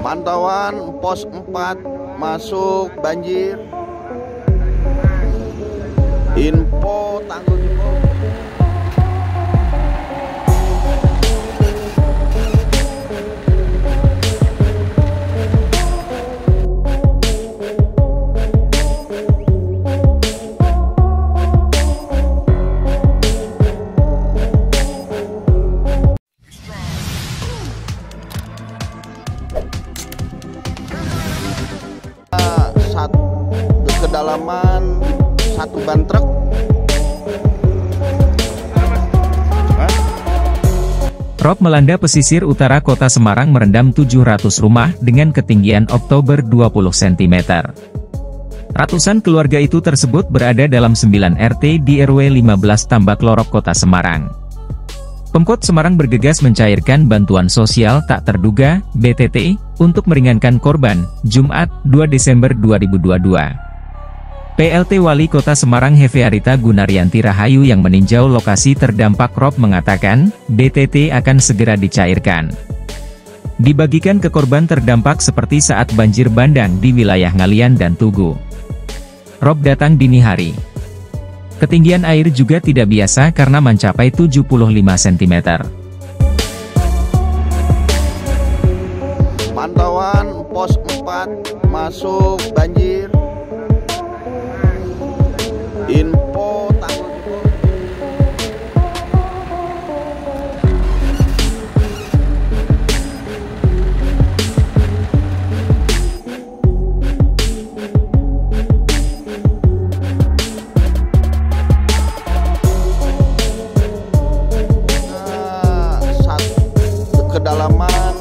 Pantauan pos 4 masuk banjir. Satu kedalaman satu ban truk Rob melanda pesisir utara kota Semarang merendam 700 rumah dengan ketinggian Oktober 20 cm. Ratusan keluarga itu tersebut berada dalam 9 RT di RW 15 Tambak Lorok Kota Semarang. Pemkot Semarang bergegas mencairkan bantuan sosial tak terduga, BTT, untuk meringankan korban, Jumat, 2 Desember 2022. PLT Wali Kota Semarang Heve Arita Gunaryanti Rahayu yang meninjau lokasi terdampak rob mengatakan, BTT akan segera dicairkan. Dibagikan ke korban terdampak seperti saat banjir bandang di wilayah Ngalian dan Tugu. Rob datang dini hari. Ketinggian air juga tidak biasa karena mencapai 75 cm. Pantauan pos 4 masuk banjir info tanggul. Nah, kedalaman